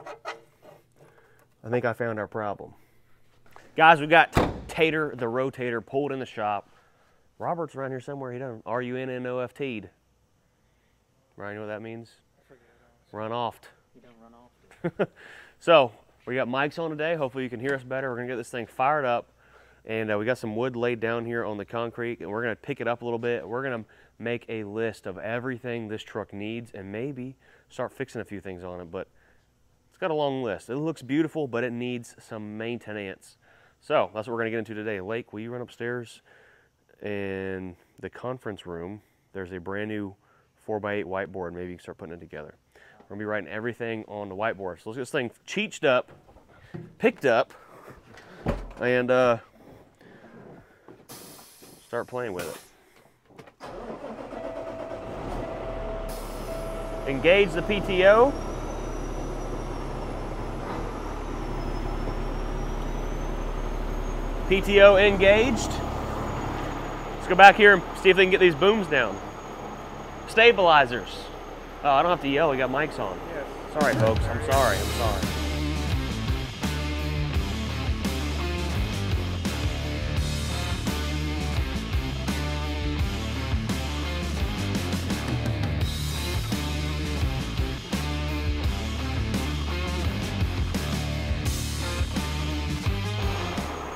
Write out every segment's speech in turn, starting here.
I think I found our problem. Guys, we got Tater, the rotator, pulled in the shop. Robert's around here somewhere. He done R-U-N-N-O-F-T'd. Ryan, you know what that means? Run off. You don't run off. So we got mics on today. Hopefully you can hear us better. We're gonna get this thing fired up, and uh, we got some wood laid down here on the concrete, and we're gonna pick it up a little bit. We're gonna make a list of everything this truck needs, and maybe start fixing a few things on it. But it's got a long list. It looks beautiful, but it needs some maintenance. So that's what we're gonna get into today. Lake, will you run upstairs? In the conference room, there's a brand new 4x8 whiteboard. Maybe you can start putting it together. We're gonna be writing everything on the whiteboard. So let's get this thing cheeched up, picked up, and uh, start playing with it. Engage the PTO. PTO engaged. Let's go back here and see if they can get these booms down. Stabilizers. Oh, I don't have to yell. We got mics on. Sorry, folks. I'm sorry. I'm sorry.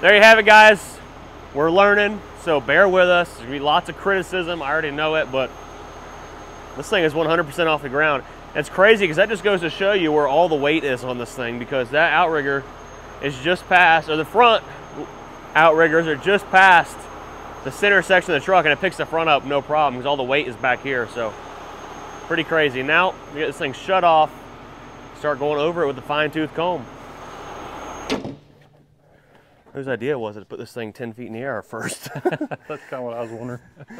There you have it, guys. We're learning, so bear with us. There's gonna be lots of criticism. I already know it, but this thing is 100% off the ground. It's crazy because that just goes to show you where all the weight is on this thing because that outrigger is just past, or the front outriggers are just past the center section of the truck and it picks the front up no problem because all the weight is back here. So pretty crazy. Now we get this thing shut off, start going over it with the fine tooth comb. Whose idea was it to put this thing 10 feet in the air first? That's kind of what I was wondering.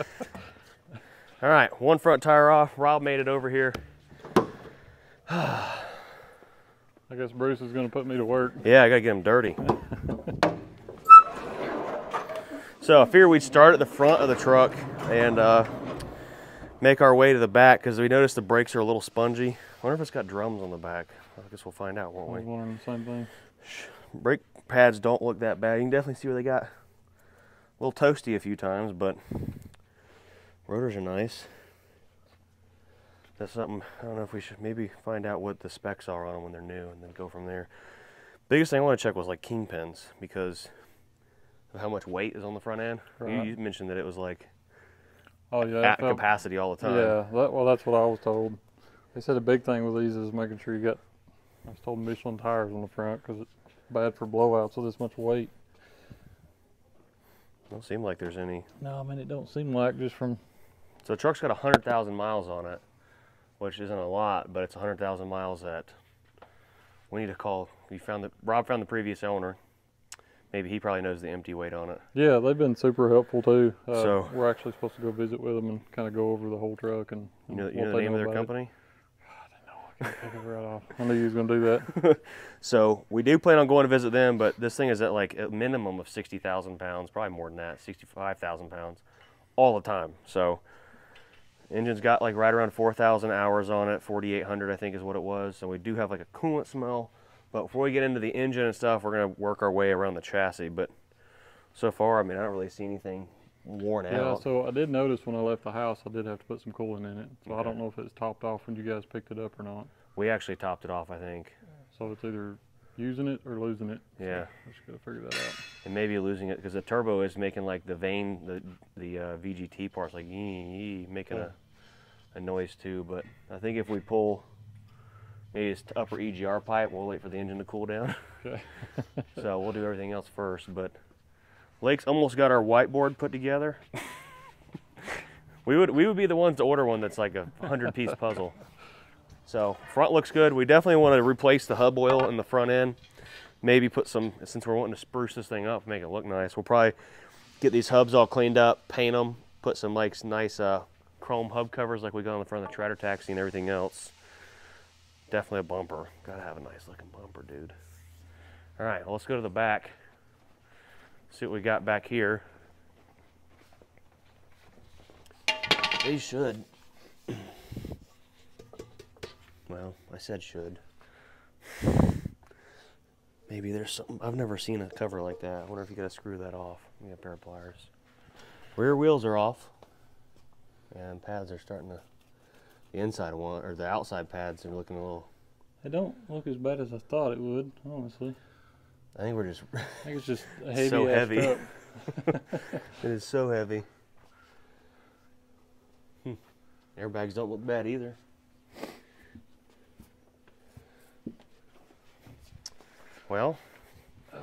All right, one front tire off. Rob made it over here. I guess Bruce is going to put me to work. Yeah, I gotta get him dirty. so I figured we'd start at the front of the truck and uh, make our way to the back because we noticed the brakes are a little spongy. I wonder if it's got drums on the back. I guess we'll find out, won't we? I was wondering the same thing. Brake pads don't look that bad. You can definitely see where they got a little toasty a few times, but rotors are nice. That's something, I don't know if we should maybe find out what the specs are on them when they're new and then go from there. Biggest thing I want to check was like kingpins because of how much weight is on the front end. You- Right. You, mentioned that it was like Oh yeah, at felt- capacity all the time. Yeah, that, well, that's what I was told. They said a big thing with these is making sure you got. I was told Michelin tires on the front because it's bad for blowouts with this much weight. Don't seem like there's any. No, I mean it don't seem like just from. So the truck's got 100,000 miles on it, which isn't a lot, but it's 100,000 miles that we need to call. We found the Rob found the previous owner. Maybe he probably knows the empty weight on it. Yeah, they've been super helpful too. Uh, So- we're actually supposed to go visit with them and kind of go over the whole truck and. You know, you know the name of their company? I can't think of it right off. I knew you was gonna do that. So we do plan on going to visit them, but this thing is at like a minimum of 60,000 pounds, probably more than that, 65,000 pounds all the time. So engine's got like right around 4,000 hours on it, 4,800 I think is what it was. So we do have like a coolant smell. But before we get into the engine and stuff, we're going to work our way around the chassis. But so far, I mean, I don't really see anything worn Yeah, out. so I did notice when I left the house, I did have to put some coolant in it. So I don't know if it's topped off when you guys picked it up or not. We actually topped it off, I think. So it's either using it or losing it. So Yeah. I just gotta figure that out. And maybe losing it because the turbo is making like the vane, the the uh, VGT parts like yee, yee, making a, a noise too. But I think if we pull maybe this upper EGR pipe, we'll wait for the engine to cool down. Okay. so we'll do everything else first. But Lake's almost got our whiteboard put together. we would we would be the ones to order one that's like a hundred piece puzzle. So front looks good. We definitely want to replace the hub oil in the front end. Maybe put some since we're wanting to spruce this thing up, make it look nice. We'll probably get these hubs all cleaned up, paint them, put some like nice uh, chrome hub covers like we got on the front of the Trader Taxi and everything else. Definitely a bumper. Gotta have a nice looking bumper, dude. All right, well, let's go to the back. See what we got back here. They should. well, I said should. maybe there's something. I've never seen a cover like that. I wonder if you gotta screw that off. Give me a pair of pliers. Rear wheels are off, and pads are starting to. The inside one or the outside pads are looking a little. They don't look as bad as I thought it would, honestly. I think we're just. I think it's just a heavy So heavy. it is so heavy. Hmm. Airbags don't look bad either. Well,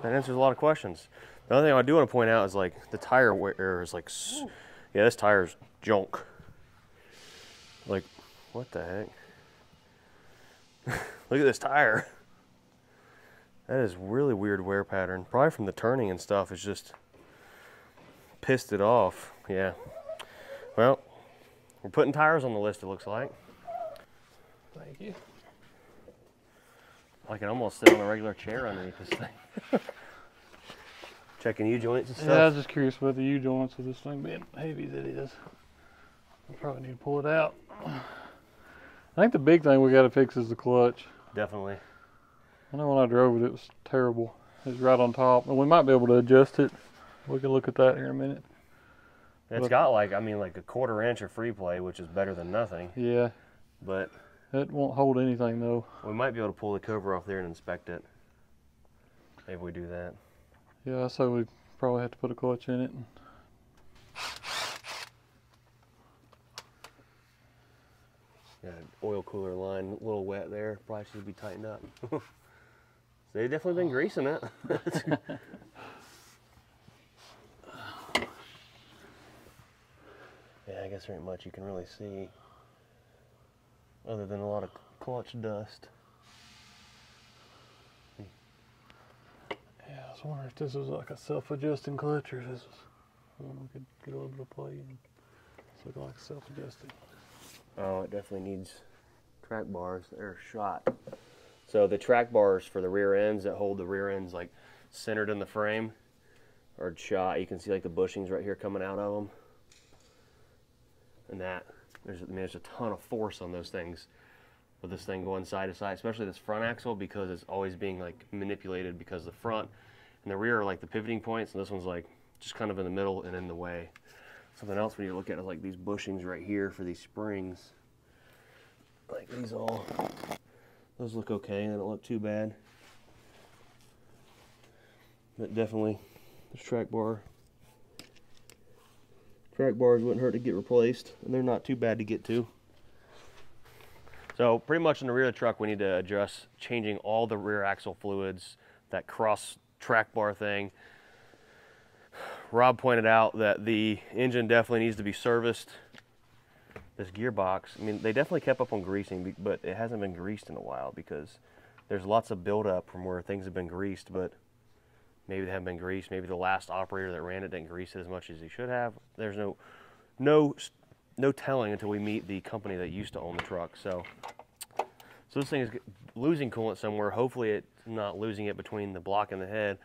that answers a lot of questions. The other thing I do want to point out is like the tire wear is like, s- yeah, this tire's junk. Like, what the heck? Look at this tire. That is really weird wear pattern. Probably from the turning and stuff. It's just pissed it off. Yeah. Well, we're putting tires on the list. It looks like. Thank you. I can almost sit on a regular chair underneath this thing. Checking U joints and stuff. Yeah, I was just curious about the U joints of this thing being heavy as it is. I probably need to pull it out. I think the big thing we got to fix is the clutch. Definitely. I know when I drove it, it was terrible. It was right on top, and we might be able to adjust it. We can look at that here in a minute. It's Look. got like I mean like a quarter inch of free play, which is better than nothing. Yeah, But it won't hold anything though. we might be able to pull the cover off there and inspect it. Maybe we do that. Yeah, so we probably have to put a clutch in it. Got an oil cooler line, a little wet there. Probably should be tightened up. They've definitely been greasing it. yeah, I guess there ain't much you can really see other than a lot of clutch dust. Yeah, I was wondering if this was like a self-adjusting clutch or if this was one we could get a little bit of play in. It's looking like self-adjusting. Oh, it definitely needs track bars. They're shot. So the track bars for the rear ends that hold the rear ends like centered in the frame are shot. You can see like the bushings right here coming out of them. And that there's I mean, there's a ton of force on those things with this thing going side to side, especially this front axle because it's always being like manipulated because the front and the rear are like the pivoting points and this one's like just kind of in the middle and in the way. Something else when you look at it like these bushings right here for these springs. Like these all, those look okay. They don't look too bad. But definitely, this track bar, track bars wouldn't hurt to get replaced, and they're not too bad to get to. So pretty much in the rear of the truck, we need to address changing all the rear axle fluids, that cross track bar thing. Rob pointed out that the engine definitely needs to be serviced. This gearbox, I mean, they definitely kept up on greasing, but it hasn't been greased in a while because there's lots of buildup from where things have been greased, but maybe they haven't been greased. Maybe the last operator that ran it didn't grease it as much as he should have. There's no, no, no telling until we meet the company that used to own the truck. So, so this thing is losing coolant somewhere. Hopefully, it's not losing it between the block and the head.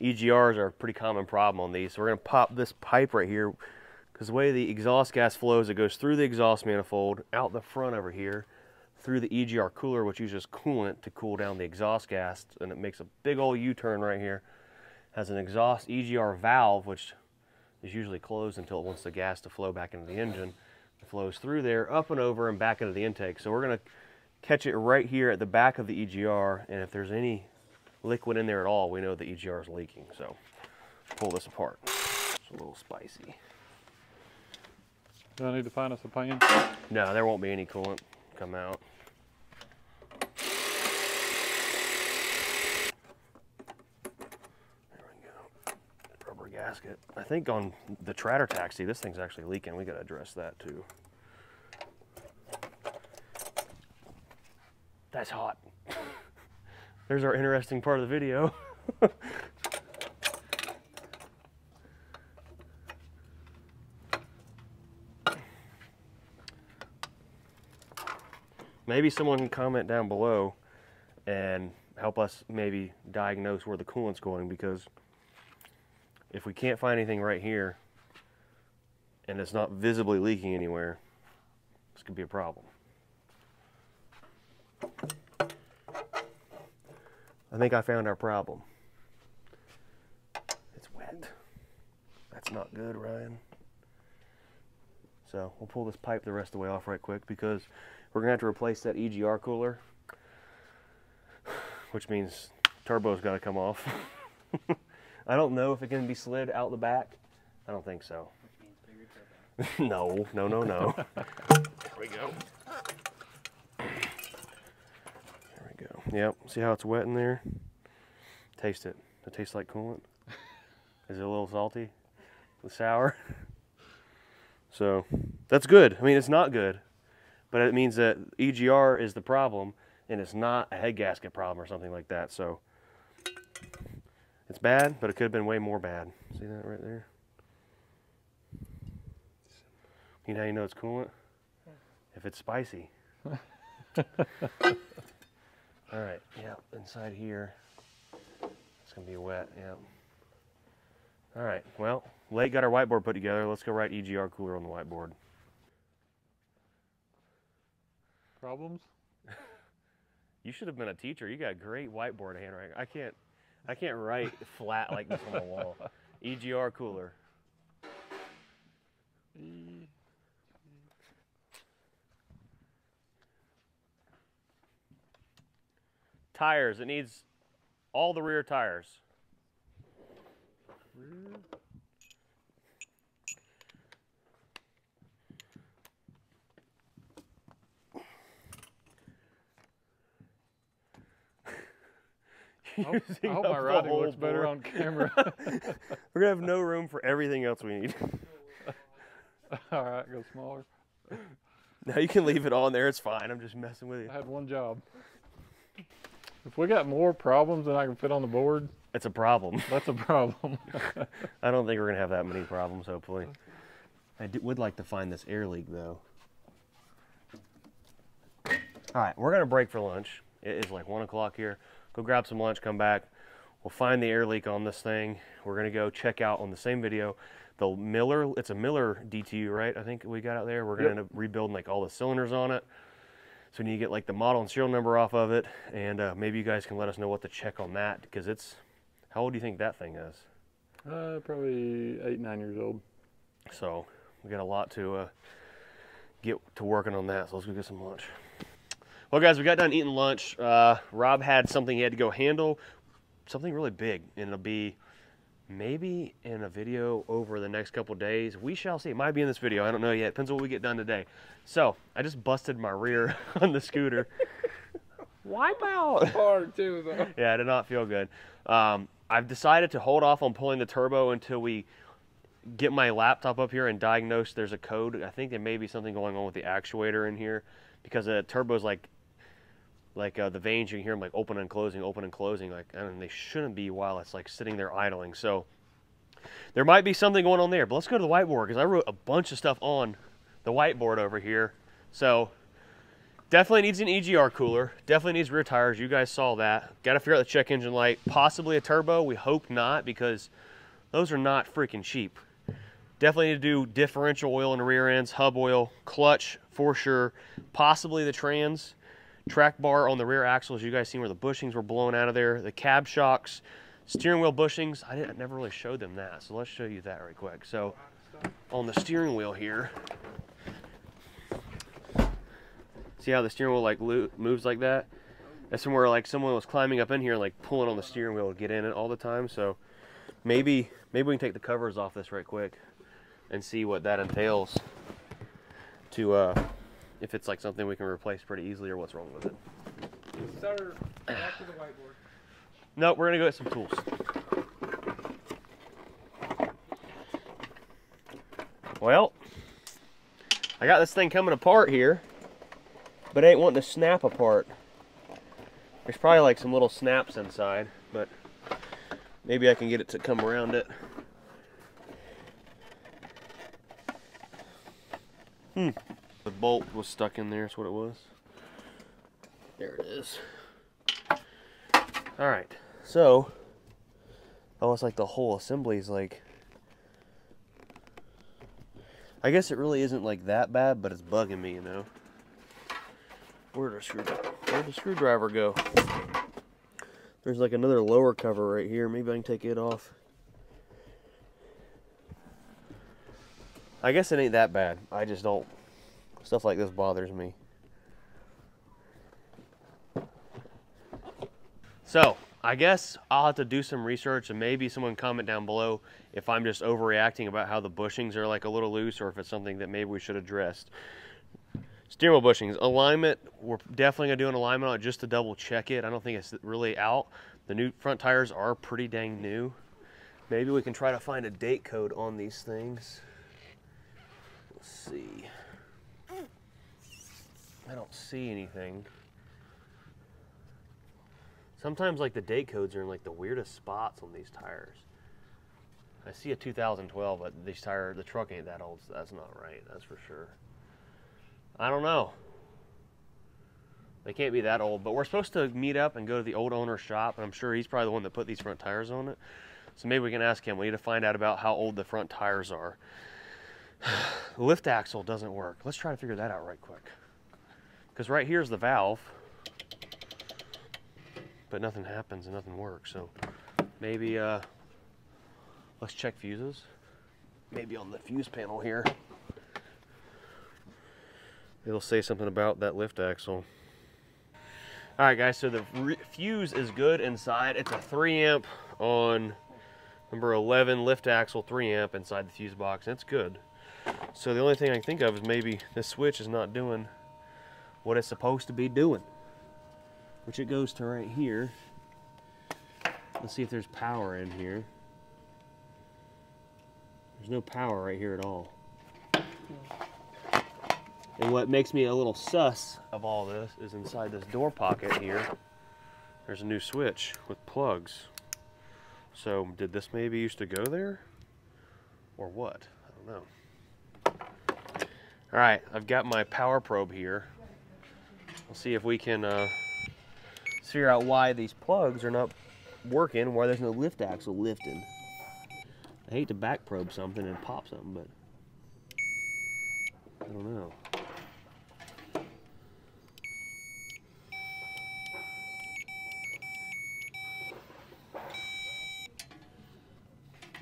EGRs are a pretty common problem on these. So we're going to pop this pipe right here because the way the exhaust gas flows, it goes through the exhaust manifold, out the front over here, through the EGR cooler, which uses coolant to cool down the exhaust gas, and it makes a big old U-turn right here. Has an exhaust EGR valve, which is usually closed until it wants the gas to flow back into the engine. It flows through there, up and over, and back into the intake. So we're going to catch it right here at the back of the EGR, and if there's any liquid in there at all, we know the EGR is leaking. So pull this apart. It's a little spicy. Do I need to find us a pan? No, there won't be any coolant come out. There we go. Rubber gasket. I think on the Tratter taxi, this thing's actually leaking. We gotta address that too. That's hot. There's our interesting part of the video. maybe someone can comment down below and help us maybe diagnose where the coolant's going because if we can't find anything right here and it's not visibly leaking anywhere, this could be a problem. I think I found our problem. It's wet. That's not good, Ryan. So we'll pull this pipe the rest of the way off right quick because we're gonna have to replace that EGR cooler, which means turbo's got to come off. I don't know if it can be slid out the back. I don't think so. no, no, no, no. there we go. There we go. Yep. See how it's wet in there? Taste it. It tastes like coolant. Is it a little salty? The sour? So that's good. I mean, it's not good, but it means that EGR is the problem and it's not a head gasket problem or something like that. So it's bad, but it could have been way more bad. See that right there? You know how you know it's coolant? If it's spicy. All right, yeah, inside here, it's gonna be wet, yeah. All right, well, Lake got our whiteboard put together. Let's go write EGR cooler on the whiteboard. Problems? You should have been a teacher. You got great whiteboard handwriting. I can't, I can't write flat like this on the wall. EGR cooler. E- Tires. It needs all the rear tires. rear. Hope, I hope up my the writing whole looks better on camera. We're gonna have no room for everything else we need. All right, go smaller. Now you can leave it on there. It's fine. I'm just messing with you. I had one job. If we got more problems than I can fit on the board, It's a problem. that's a problem. I don't think we're gonna have that many problems. Hopefully, I d- would like to find this air leak though. All right, we're gonna break for lunch. It is like one o'clock here. Go grab some lunch. Come back. We'll find the air leak on this thing. We're gonna go check out on the same video the Miller. It's a Miller DTU, right? I think we got out there. We're gonna Yep. end up rebuilding like all the cylinders on it. So we need to get like the model and serial number off of it, and uh, maybe you guys can let us know what to check on that because it's. How old do you think that thing is? uh, probably eight, nine years old. So we got a lot to uh, get to working on that. So let's go get some lunch. Well, guys, we got done eating lunch. Uh, Rob had something he had to go handle, something really big, and it'll be maybe in a video over the next couple days. We shall see. It might be in this video. I don't know yet. Depends on what we get done today. So I just busted my rear on the scooter. Wipe out. Hard too, though. Yeah, it did not feel good. Um, I've decided to hold off on pulling the turbo until we get my laptop up here and diagnose there's a code. I think there may be something going on with the actuator in here because the turbo's like like uh, the vanes you can hear them like open and closing, open and closing. Like and they shouldn't be while it's like sitting there idling. So there might be something going on there. But let's go to the whiteboard because I wrote a bunch of stuff on the whiteboard over here. So Definitely needs an EGR cooler. Definitely needs rear tires. You guys saw that. Got to figure out the check engine light. Possibly a turbo. We hope not because those are not freaking cheap. Definitely need to do differential oil in the rear ends, hub oil, clutch for sure. Possibly the trans, track bar on the rear axles. You guys seen where the bushings were blown out of there. The cab shocks, steering wheel bushings. I, didn't, I never really showed them that, so let's show you that right quick. So on the steering wheel here, See how the steering wheel like moves like that? That's somewhere like someone was climbing up in here, like pulling on the steering wheel to get in it all the time. So maybe maybe we can take the covers off this right quick and see what that entails. To uh, if it's like something we can replace pretty easily or what's wrong with it. Sir, back to the whiteboard. No, we're gonna go get some tools. Well, I got this thing coming apart here, but it ain't wanting to snap apart. There's probably like some little snaps inside, but maybe I can get it to come around it. Hmm. The bolt was stuck in there, that's what it was. There it is. All right, so oh, it's like the whole assembly is like. I guess it really isn't like that bad, but it's bugging me, you know. Where'd the screwdriver? Where'd the screwdriver go? There's like another lower cover right here. Maybe I can take it off. I guess it ain't that bad. I just don't. Stuff like this bothers me. So, I guess I'll have to do some research and maybe someone comment down below if I'm just overreacting about how the bushings are like a little loose or if it's something that maybe we should address. Steering wheel bushings, alignment, we're definitely gonna do an alignment on it just to double check it. I don't think it's really out. The new front tires are pretty dang new. Maybe we can try to find a date code on these things. Let's see. I don't see anything. Sometimes like the date codes are in like the weirdest spots on these tires. I see a 2012, but this tire, the truck ain't that old, so that's not right. That's for sure. I don't know. They can't be that old, but we're supposed to meet up and go to the old owner's shop, and I'm sure he's probably the one that put these front tires on it. So maybe we can ask him. We need to find out about how old the front tires are. lift axle doesn't work. Let's try to figure that out right quick. Because right here's the valve, but nothing happens and nothing works. So maybe uh, let's check fuses. Maybe on the fuse panel here. It'll say something about that lift axle. All right, guys, so the fuse is good inside. It's a 3 amp on number 11 lift axle 3 amp inside the fuse box. That's good. So the only thing I can think of is maybe this switch is not doing what it's supposed to be doing. Which it goes to right here. Let's see if there's power in here. There's no power right here at all. And what makes me a little sus of all this is inside this door pocket here, there's a new switch with plugs. So did this maybe used to go there? Or what? I don't know. All right, I've got my power probe here. We'll see if we can uh, figure out why these plugs are not working, why there's no lift axle lifting. I hate to back probe something and pop something, but I don't know.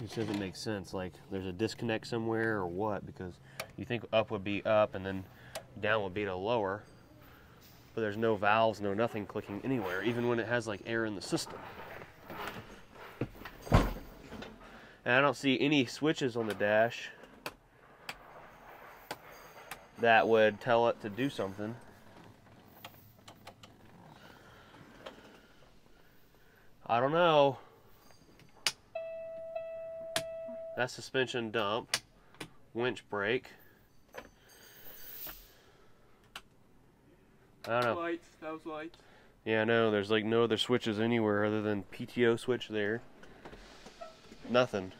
This doesn't make sense. Like there's a disconnect somewhere or what? Because you think up would be up and then down would be to lower. But there's no valves, no nothing clicking anywhere, even when it has like air in the system. And I don't see any switches on the dash that would tell it to do something. I don't know. That suspension dump, winch brake. I don't know. Lights, that was lights. Yeah, no, there's like no other switches anywhere other than PTO switch there. Nothing.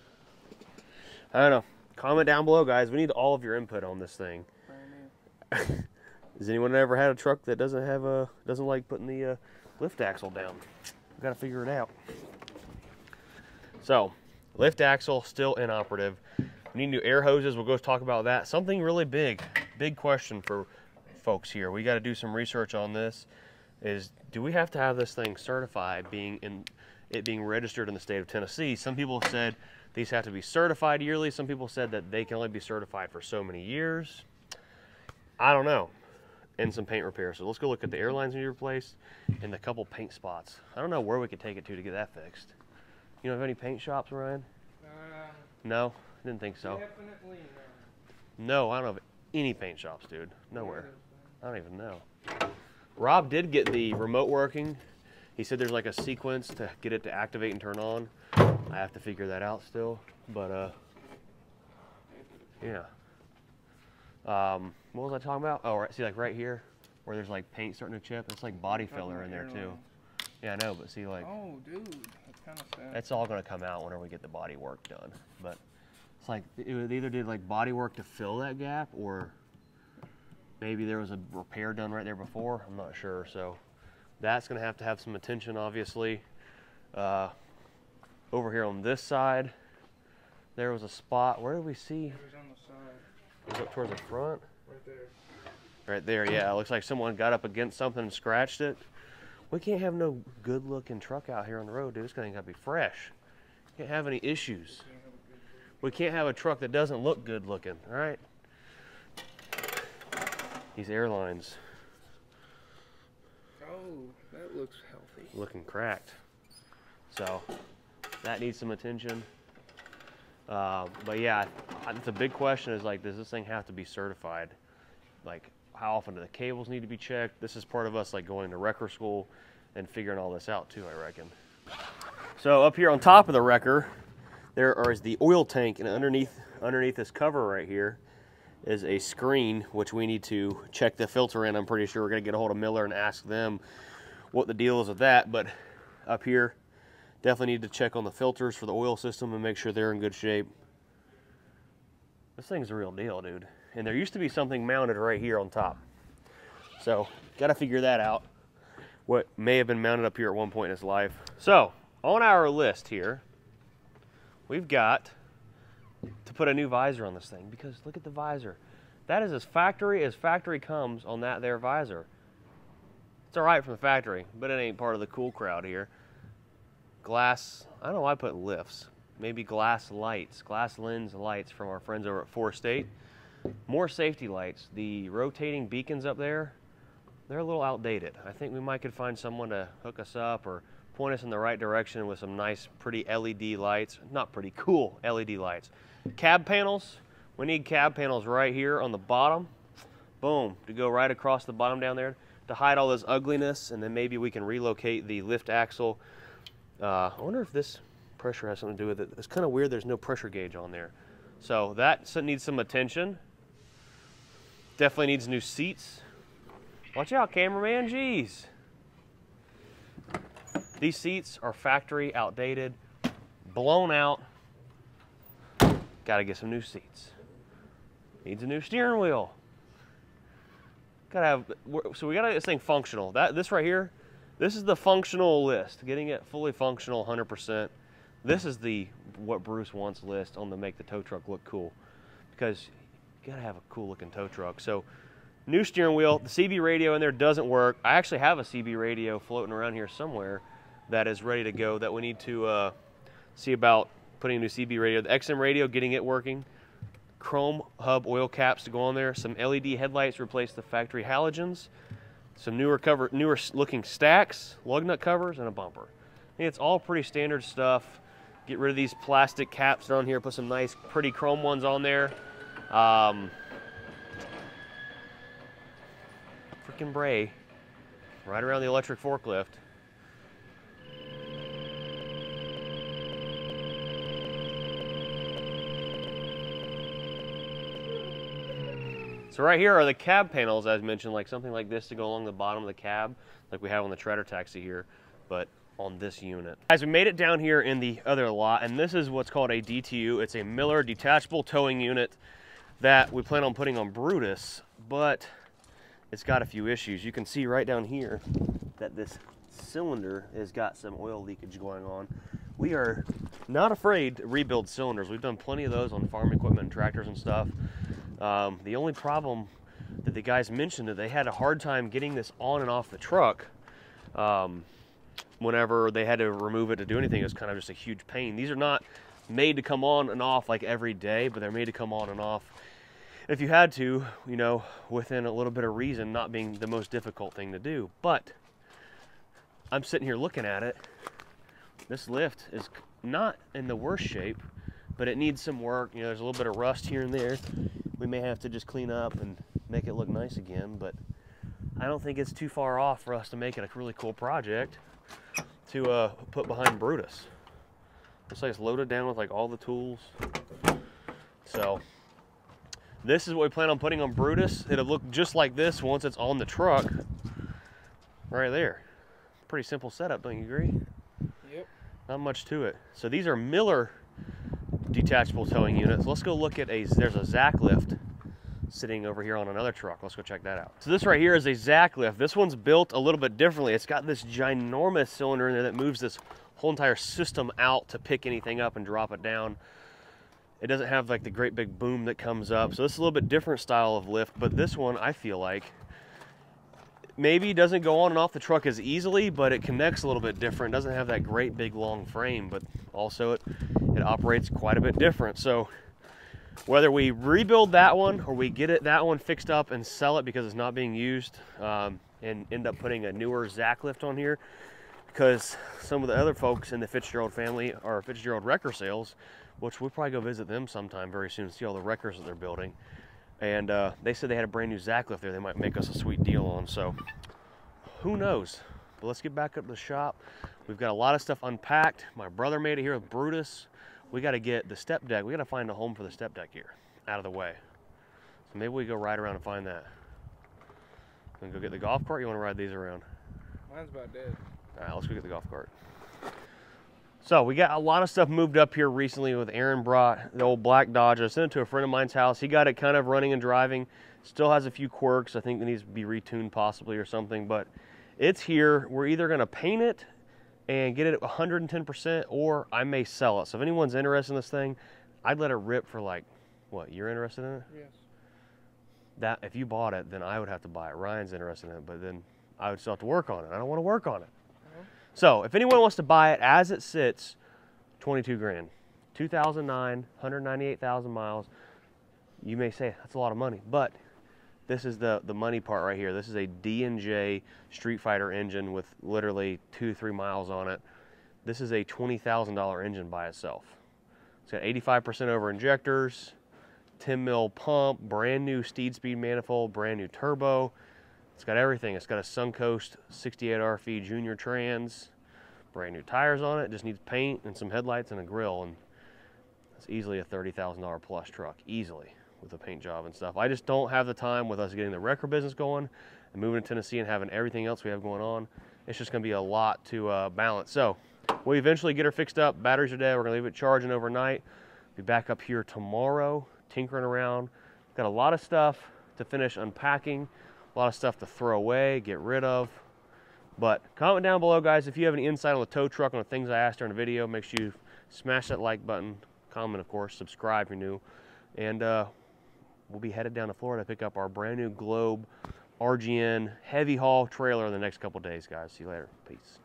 I don't know. Comment down below, guys. We need all of your input on this thing. Has anyone ever had a truck that doesn't have a doesn't like putting the uh, lift axle down? We got to figure it out. So, lift axle still inoperative. We need new air hoses. We'll go talk about that. Something really big, big question for folks here. We got to do some research on this. Is do we have to have this thing certified, being in it being registered in the state of Tennessee? Some people have said these have to be certified yearly. Some people said that they can only be certified for so many years. I don't know. And some paint repair. So let's go look at the airlines we replaced and the couple paint spots. I don't know where we could take it to to get that fixed. You know have any paint shops, Ryan? Uh, No, didn't think so. Definitely No, I don't have any paint shops, dude. no. Nowhere. I don't even know. Rob did get the remote working. He said there's like a sequence to get it to activate and turn on. I have to figure that out still, but uh, yeah. Um, what was I talking about? Oh, right, see, like right here, where there's like paint starting to chip. It's like body filler in there too. Yeah, I know, but see, like Oh, dude, that's kind of sad. it's all gonna come out whenever we get the body work done. But it's like it either did like body work to fill that gap, or maybe there was a repair done right there before. I'm not sure. So that's gonna have to have some attention, obviously. Uh, over here on this side, there was a spot. Where did we see? It was on the side, Was up towards the front? right there. Right there, yeah. It looks like someone got up against something and scratched it. We can't have no good looking truck out here on the road, dude. This thing gotta be fresh. Can't have any issues. We can't have a truck that doesn't look good looking, all right? These airlines Oh, that looks healthy. looking cracked. So that needs some attention. Uh, but yeah, I- the big question is like, does this thing have to be certified? Like, how often do the cables need to be checked? This is part of us like going to wrecker school and figuring all this out too, I reckon. So up here on top of the wrecker, there is the oil tank, and underneath underneath this cover right here is a screen which we need to check the filter in. I'm pretty sure we're gonna get a hold of Miller and ask them what the deal is with that. But up here, definitely need to check on the filters for the oil system and make sure they're in good shape. This thing's a real deal, dude. And there used to be something mounted right here on top. So, gotta figure that out. What may have been mounted up here at one point in its life. So, on our list here, we've got to put a new visor on this thing because look at the visor. That is as factory as factory comes on that there visor. It's all right from the factory, but it ain't part of the cool crowd here. Glass, I don't know why I put lifts. Maybe glass lights, glass lens lights from our friends over at 4 State. More safety lights. The rotating beacons up there, they're a little outdated. I think we might could find someone to hook us up or point us in the right direction with some nice, pretty LED lights. Not pretty, cool LED lights. Cab panels, we need cab panels right here on the bottom. Boom, to go right across the bottom down there to hide all this ugliness, and then maybe we can relocate the lift axle. Uh, I wonder if this pressure has something to do with it. It's kind of weird there's no pressure gauge on there. So that needs some attention. Definitely needs new seats. Watch out, cameraman, jeez. These seats are factory outdated, blown out. Got to get some new seats. Needs a new steering wheel. Got to have so we got to get this thing functional. That this right here, this is the functional list. Getting it fully functional 100%. This is the what Bruce wants list on the make the tow truck look cool. Because you got to have a cool looking tow truck. So new steering wheel, the CB radio in there doesn't work. I actually have a CB radio floating around here somewhere that is ready to go that we need to uh, see about putting a new CB radio. The XM radio, getting it working. Chrome hub oil caps to go on there. Some LED headlights replace the factory halogens. Some newer cover, newer looking stacks, lug nut covers, and a bumper. It's all pretty standard stuff. Get rid of these plastic caps down here. Put some nice, pretty chrome ones on there. Um, freaking Bray, right around the electric forklift. So right here are the cab panels, as mentioned, like something like this to go along the bottom of the cab, like we have on the Treader Taxi here, but on this unit. As we made it down here in the other lot, and this is what's called a DTU. It's a Miller Detachable Towing Unit that we plan on putting on Brutus, but it's got a few issues. You can see right down here that this cylinder has got some oil leakage going on. We are not afraid to rebuild cylinders. We've done plenty of those on farm equipment and tractors and stuff. Um, the only problem that the guys mentioned that they had a hard time getting this on and off the truck um, whenever they had to remove it to do anything. It was kind of just a huge pain. These are not made to come on and off like every day, but they're made to come on and off if you had to, you know, within a little bit of reason, not being the most difficult thing to do. But I'm sitting here looking at it. This lift is not in the worst shape, but it needs some work. You know, there's a little bit of rust here and there. We may have to just clean up and make it look nice again, but I don't think it's too far off for us to make it a really cool project to uh, put behind Brutus. Looks like it's loaded down with like all the tools. So this is what we plan on putting on Brutus. It'll look just like this once it's on the truck. Right there. Pretty simple setup, don't you agree? Yep. Not much to it. So these are Miller detachable towing units. Let's go look at a, there's a Zacklift sitting over here on another truck. Let's go check that out. So this right here is a Zacklift. This one's built a little bit differently. It's got this ginormous cylinder in there that moves this whole entire system out to pick anything up and drop it down. It doesn't have like the great big boom that comes up. So this is a little bit different style of lift, but this one I feel like maybe doesn't go on and off the truck as easily, but it connects a little bit different. Doesn't have that great big long frame, but also it it operates quite a bit different. So whether we rebuild that one or we get it that one fixed up and sell it because it's not being used, um, and end up putting a newer Zacklift on here, because some of the other folks in the Fitzgerald family are Fitzgerald Wrecker Sales, which we'll probably go visit them sometime very soon, see all the wreckers that they're building. And uh, they said they had a brand new Zack lift there. They might make us a sweet deal on. So who knows? But let's get back up to the shop. We've got a lot of stuff unpacked. My brother made it here with Brutus. We got to get the step deck. We got to find a home for the step deck here, out of the way. So maybe we go ride around and find that. And go get the golf cart. You want to ride these around? Mine's about dead. All right, let's go get the golf cart. So we got a lot of stuff moved up here recently with Aaron brought the old black Dodge. I sent it to a friend of mine's house. He got it kind of running and driving. Still has a few quirks. I think it needs to be retuned possibly or something, but it's here. We're either going to paint it and get it at 110% or I may sell it. So if anyone's interested in this thing, I'd let it rip for like, what, you're interested in it? Yes. That If you bought it, then I would have to buy it. Ryan's interested in it, but then I would still have to work on it. I don't want to work on it. Uh-huh. So if anyone wants to buy it as it sits, 22 grand. 2009, 198,000 miles. You may say that's a lot of money, but this is the the money part right here. This is a D&J Street Fighter engine with literally two three miles on it. This is a $20,000 engine by itself. It's got 85% over injectors, 10 mil pump, brand new Steed Speed manifold, brand new turbo. It's got everything. It's got a Suncoast 68 RFE Junior trans, brand new tires on it. Just needs paint and some headlights and a grill, and it's easily a $30,000 plus truck, easily with a paint job and stuff. I just don't have the time with us getting the wrecker business going and moving to Tennessee and having everything else we have going on. It's just going to be a lot to uh, balance. So we eventually get her fixed up. Batteries are dead. We're to leave it charging overnight. Be back up here tomorrow, tinkering around. Got a lot of stuff to finish unpacking a lot of stuff to throw away, get rid of. But comment down below, guys, if you have any insight on the tow truck and the things I asked during the video. Make sure you smash that like button, comment, of course, subscribe if you're new. And uh, we'll be headed down to Florida to pick up our brand new Globe RGN heavy haul trailer in the next couple days, guys. See you later. Peace.